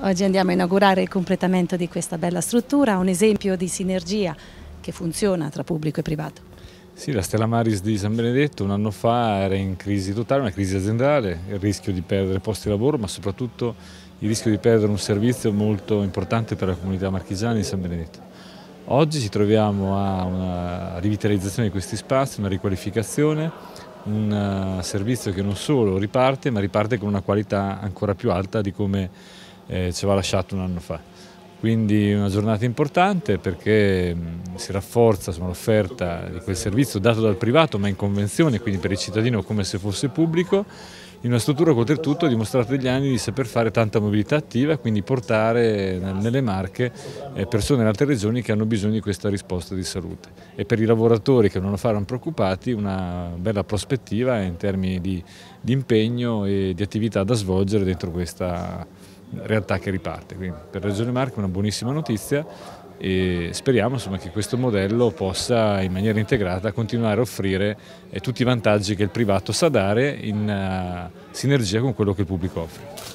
Oggi andiamo a inaugurare il completamento di questa bella struttura, un esempio di sinergia che funziona tra pubblico e privato. Sì, la Stella Maris di San Benedetto un anno fa era in crisi totale, una crisi aziendale, il rischio di perdere posti di lavoro, ma soprattutto il rischio di perdere un servizio molto importante per la comunità marchigiana di San Benedetto. Oggi ci troviamo a una rivitalizzazione di questi spazi, una riqualificazione, un eh, servizio che non solo riparte, ma riparte con una qualità ancora più alta di come eh, ci aveva lasciato un anno fa. Quindi una giornata importante perché si rafforza l'offerta di quel servizio dato dal privato ma in convenzione, quindi per il cittadino come se fosse pubblico, in una struttura che oltretutto ha dimostrato negli anni di saper fare tanta mobilità attiva quindi portare nelle Marche eh, persone in altre regioni che hanno bisogno di questa risposta di salute. E per i lavoratori che non lo faranno preoccupati una bella prospettiva in termini di, di impegno e di attività da svolgere dentro questa realtà che riparte. Quindi per Regione Marco è una buonissima notizia e speriamo insomma, che questo modello possa in maniera integrata continuare a offrire eh, tutti i vantaggi che il privato sa dare in uh, sinergia con quello che il pubblico offre.